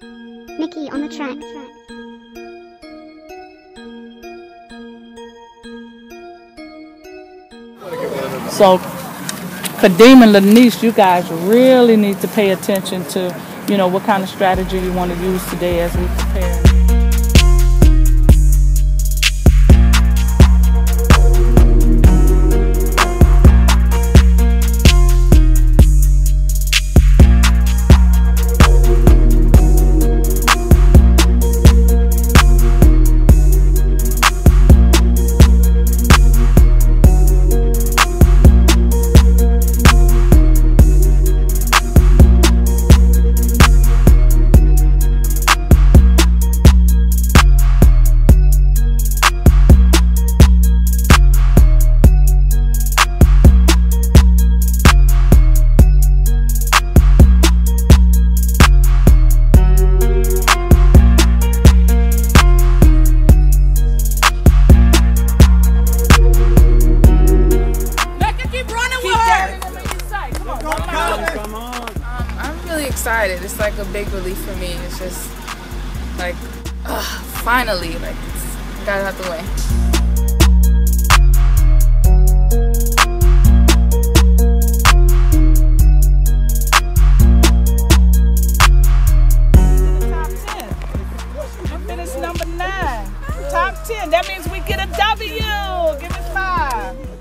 Mickey on the track. So, Kadeem and Lanice, you guys really need to pay attention to, you know, what kind of strategy you want to use today as we prepare. excited. It's like a big relief for me. It's just like, ugh, finally, like, got it out the way. Top 10, That means we get a W. Give us five.